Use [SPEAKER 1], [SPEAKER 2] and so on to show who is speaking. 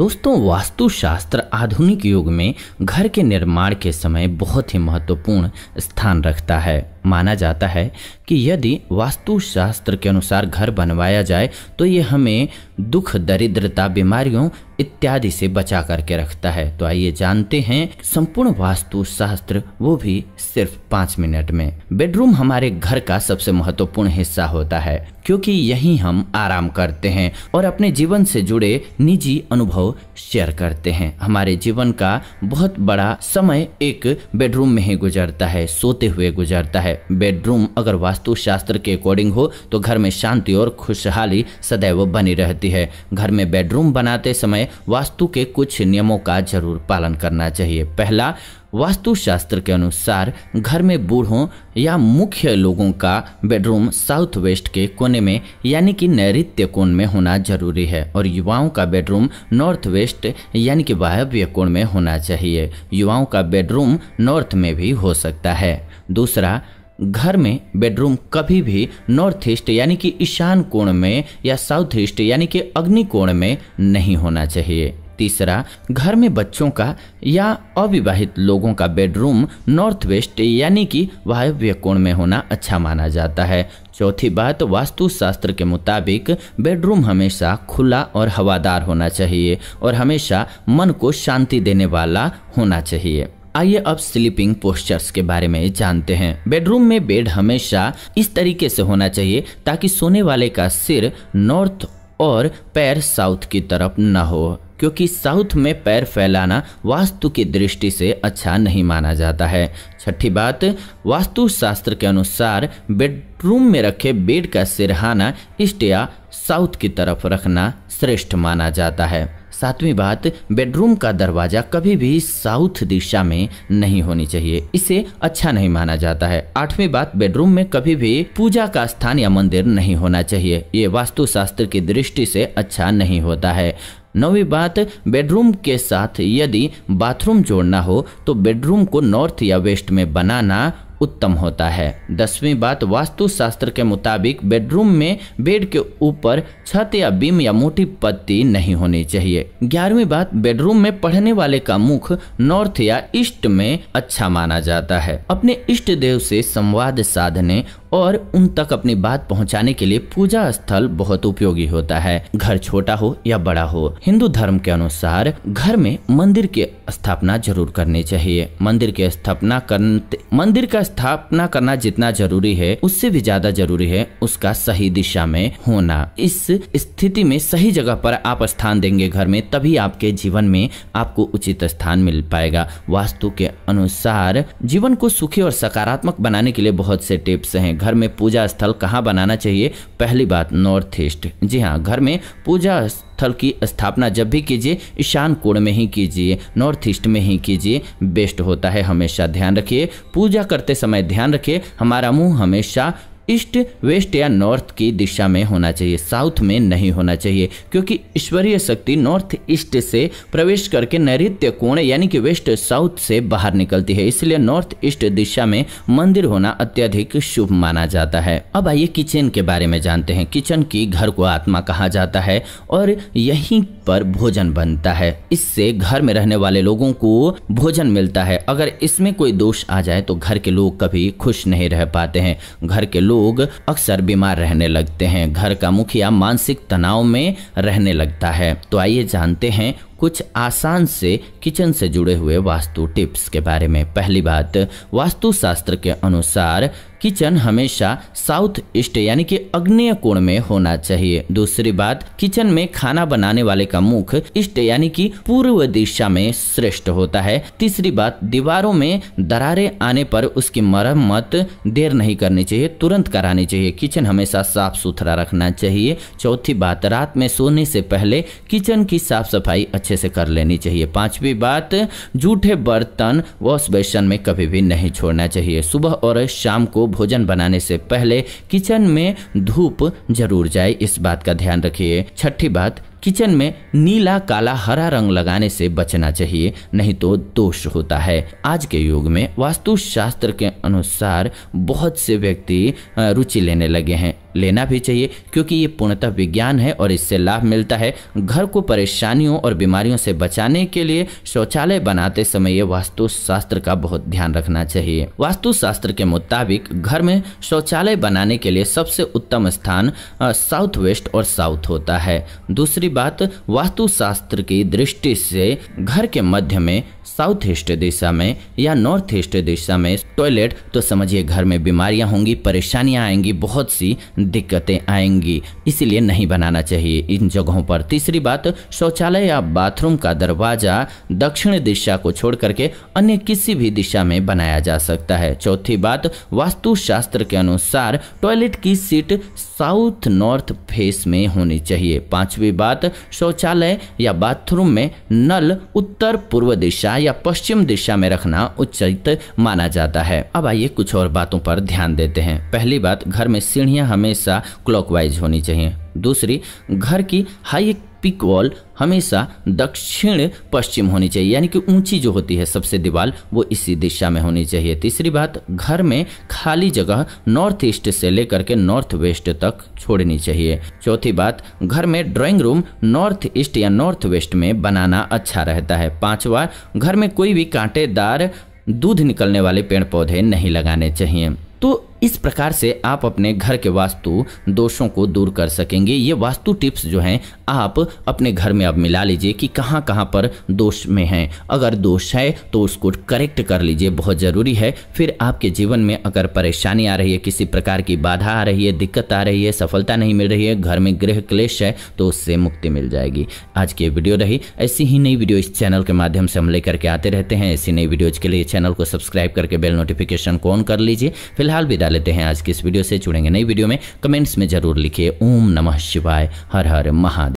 [SPEAKER 1] दोस्तों, वास्तुशास्त्र आधुनिक युग में घर के निर्माण के समय बहुत ही महत्वपूर्ण स्थान रखता है। माना जाता है कि यदि वास्तुशास्त्र के अनुसार घर बनवाया जाए तो ये हमें दुख, दरिद्रता, बीमारियों इत्यादि से बचा करके रखता है। तो आइए जानते हैं, संपूर्ण वास्तुशास्त्र, वो भी सिर्फ़ पाँच मिनट में। बेडरूम हमारे घर का सबसे महत्वपूर्ण हिस्सा होता है, क्योंकि यही हम आराम करते हैं और अपने जीवन से जुड़े निजी अनुभव शेयर करते हैं। हमारे जीवन का बहुत बड़ा समय एक बेडरूम में ही गुजरता है, सोते हुए गुजरता है। बेडरूम अगर वास्तुशास्त्र के अकॉर्डिंग हो तो घर में शांति और खुशहाली सदैव बनी रहती है। घर में बेडरूम बनाते समय वास्तु के कुछ नियमों का ज़रूर पालन करना चाहिए। पहला, वास्तुशास्त्र के अनुसार घर में बूढ़ों या मुख्य लोगों का बेडरूम साउथ वेस्ट के कोने में, यानी कि नैऋत्य कोण में होना ज़रूरी है, और युवाओं का बेडरूम नॉर्थ वेस्ट, यानी कि वायव्य कोण में होना चाहिए। युवाओं का बेडरूम नॉर्थ में भी हो सकता है। दूसरा घर में बेडरूम कभी भी नॉर्थ ईस्ट यानी कि ईशान कोण में या साउथ ईस्ट यानी कि अग्नि कोण में नहीं होना चाहिए। तीसरा, घर में बच्चों का या अविवाहित लोगों का बेडरूम नॉर्थ वेस्ट यानी कि वायव्य कोण में होना अच्छा माना जाता है। चौथी बात, वास्तुशास्त्र के मुताबिक बेडरूम हमेशा खुला और हवादार होना चाहिए और हमेशा मन को शांति देने वाला होना चाहिए। आइए अब स्लीपिंग पोस्चर्स के बारे में जानते हैं। बेडरूम में बेड हमेशा इस तरीके से होना चाहिए ताकि सोने वाले का सिर नॉर्थ और पैर साउथ की तरफ़ न हो, क्योंकि साउथ में पैर फैलाना वास्तु की दृष्टि से अच्छा नहीं माना जाता है। छठी बात वास्तु शास्त्र के अनुसार बेडरूम में रखे बेड का सिरहाना ईस्ट या साउथ की तरफ़ रखना श्रेष्ठ माना जाता है। सातवीं बात, बेडरूम का दरवाज़ा कभी भी साउथ दिशा में नहीं होनी चाहिए। इसे अच्छा नहीं माना जाता है। आठवीं बात, बेडरूम में कभी भी पूजा का स्थान या मंदिर नहीं होना चाहिए। ये वास्तुशास्त्र की दृष्टि से अच्छा नहीं होता है। नौवीं बात, बेडरूम के साथ यदि बाथरूम जोड़ना हो तो बेडरूम को नॉर्थ या वेस्ट में बनाना उत्तम होता है। दसवीं बात, वास्तुशास्त्र के मुताबिक बेडरूम में बेड के ऊपर छत या बीम या मोटी पत्ती नहीं होनी चाहिए। ग्यारहवीं बात बेडरूम में पढ़ने वाले का मुख नॉर्थ या ईस्ट में अच्छा माना जाता है। अपने इष्ट देव से संवाद साधने और उन तक अपनी बात पहुँचाने के लिए पूजा स्थल बहुत उपयोगी होता है। घर छोटा हो या बड़ा हो, हिंदू धर्म के अनुसार घर में मंदिर की स्थापना ज़रूर करनी चाहिए। मंदिर की स्थापना करते मंदिर का स्थापना करना जितना ज़रूरी है, उससे भी ज़्यादा ज़रूरी है उसका सही दिशा में होना। इस स्थिति में सही जगह पर आप स्थान देंगे घर में, तभी आपके जीवन में आपको उचित स्थान मिल पाएगा। वास्तु के अनुसार जीवन को सुखी और सकारात्मक बनाने के लिए बहुत से टिप्स हैं। घर में पूजा स्थल कहाँ बनाना चाहिए? पहली बात, नॉर्थ ईस्ट। जी हाँ घर में पूजा स्थल की स्थापना जब भी कीजिए, ईशान कोण में ही कीजिए, नॉर्थ ईस्ट में ही कीजिए, बेस्ट होता है। हमेशा ध्यान रखिए। पूजा करते समय ध्यान रखिए। हमारा मुँह हमेशा ईस्ट, वेस्ट या नॉर्थ की दिशा में होना चाहिए। साउथ में नहीं होना चाहिए, क्योंकि ईश्वरीय शक्ति नॉर्थ ईस्ट से प्रवेश करके नैत्य कोण यानी कि वेस्ट साउथ से बाहर निकलती है। इसलिए नॉर्थ ईस्ट दिशा में मंदिर होना अत्यधिक शुभ माना जाता है। अब आइए किचन के बारे में जानते हैं। किचन की घर को आत्मा कहा जाता है और यहीं पर भोजन बनता है। इससे घर में रहने वाले लोगों को भोजन मिलता है। अगर इसमें कोई दोष आ जाए तो घर के लोग कभी खुश नहीं रह पाते हैं। घर के लोग अक्सर बीमार रहने लगते हैं। घर का मुखिया मानसिक तनाव में रहने लगता है। तो आइए जानते हैं कुछ आसान से किचन से जुड़े हुए वास्तु टिप्स के बारे में। पहली बात वास्तु शास्त्र के अनुसार किचन हमेशा साउथ ईस्ट यानी कि अग्नेय कोण में होना चाहिए। दूसरी बात, किचन में खाना बनाने वाले का मुख ईस्ट यानी कि पूर्व दिशा में श्रेष्ठ होता है। तीसरी बात, दीवारों में दरारें आने पर उसकी मरम्मत देर नहीं करनी चाहिए, तुरंत करानी चाहिए। किचन हमेशा साफ़ सुथरा रखना चाहिए। चौथी बात, रात में सोने से पहले किचन की साफ़ सफ़ाई अच्छी अच्छे से कर लेनी चाहिए। पांचवी बात जूठे बर्तन वॉश बेसन में कभी भी नहीं छोड़ना चाहिए। सुबह और शाम को भोजन बनाने से पहले किचन में धूप ज़रूर जाए, इस बात का ध्यान रखिए। छठी बात किचन में नीला, काला, हरा रंग लगाने से बचना चाहिए, नहीं तो दोष होता है। आज के युग में वास्तु शास्त्र के अनुसार बहुत से व्यक्ति रुचि लेने लगे हैं। लेना भी चाहिए, क्योंकि ये पूर्णतः विज्ञान है और इससे लाभ मिलता है। घर को परेशानियों और बीमारियों से बचाने के लिए शौचालय बनाते समय ये वास्तु शास्त्र का बहुत ध्यान रखना चाहिए। वास्तु शास्त्र के मुताबिक घर में शौचालय बनाने के लिए सबसे उत्तम स्थान साउथ वेस्ट और साउथ होता है। दूसरी बात वास्तुशास्त्र की दृष्टि से घर के मध्य में साउथ ईस्ट दिशा में या नॉर्थ ईस्ट दिशा में टॉयलेट तो समझिए घर में बीमारियाँ होंगी, परेशानियाँ आएँगी, बहुत सी दिक्कतें आएँगी। इसीलिए नहीं बनाना चाहिए इन जगहों पर। तीसरी बात, शौचालय या बाथरूम का दरवाज़ा दक्षिण दिशा को छोड़ करके अन्य किसी भी दिशा में बनाया जा सकता है। चौथी बात वास्तु शास्त्र के अनुसार टॉयलेट की सीट साउथ नॉर्थ फेस में होनी चाहिए। पांचवी बात, शौचालय या बाथरूम में नल उत्तर पूर्व दिशा या पश्चिम दिशा में रखना उचित माना जाता है। अब आइए कुछ और बातों पर ध्यान देते हैं। पहली बात, घर में सीढ़ियाँ हमेशा क्लॉकवाइज होनी चाहिए। दूसरी, घर की हाई पिक वॉल हमेशा दक्षिण पश्चिम होनी चाहिए, यानी कि ऊँची जो होती है सबसे दीवार वो इसी दिशा में होनी चाहिए। तीसरी बात, घर में खाली जगह नॉर्थ ईस्ट से लेकर के नॉर्थ वेस्ट तक छोड़नी चाहिए। चौथी बात, घर में ड्राइंग रूम नॉर्थ ईस्ट या नॉर्थ वेस्ट में बनाना अच्छा रहता है। पांचवा, घर में कोई भी कांटेदार दूध निकलने वाले पेड़ पौधे नहीं लगाने चाहिए। तो इस प्रकार से आप अपने घर के वास्तु दोषों को दूर कर सकेंगे। ये वास्तु टिप्स जो हैं, आप अपने घर में अब मिला लीजिए कि कहाँ कहाँ पर दोष में हैं। अगर दोष है तो उसको करेक्ट कर लीजिए, बहुत ज़रूरी है। फिर आपके जीवन में अगर परेशानी आ रही है, किसी प्रकार की बाधा आ रही है, दिक्कत आ रही है, सफलता नहीं मिल रही है, घर में गृह क्लेश है तो उससे मुक्ति मिल जाएगी। आज की वीडियो रही। ऐसी ही नई वीडियो इस चैनल के माध्यम से हम लेकर के आते रहते हैं। ऐसी नई वीडियोज़ के लिए चैनल को सब्सक्राइब करके बेल नोटिफिकेशन को ऑन कर लीजिए। फ़िलहाल विदा लेते हैं। आज की इस वीडियो से जुड़ेंगे नई वीडियो में। कमेंट्स में ज़रूर लिखिए। ओम नमः शिवाय। हर हर महादेव।